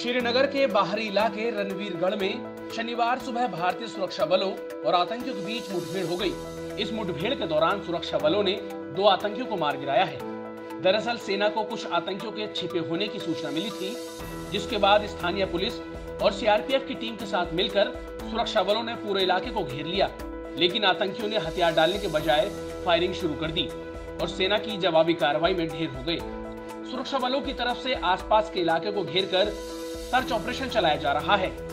श्रीनगर के बाहरी इलाके रणवीरगढ़ में शनिवार सुबह भारतीय सुरक्षा बलों और आतंकियों के बीच मुठभेड़ हो गई। इस मुठभेड़ के दौरान सुरक्षा बलों ने दो आतंकियों को मार गिराया है। दरअसल सेना को कुछ आतंकियों के छिपे होने की सूचना मिली थी, जिसके बाद स्थानीय पुलिस और सीआरपीएफ की टीम के साथ मिलकर सुरक्षा बलों ने पूरे इलाके को घेर लिया। लेकिन आतंकियों ने हथियार डालने के बजाय फायरिंग शुरू कर दी और सेना की जवाबी कार्रवाई में ढेर हो गए सुरक्षा बलों की तरफ़ से आसपास के इलाके को घेर कर सर्च ऑपरेशन चलाया जा रहा है।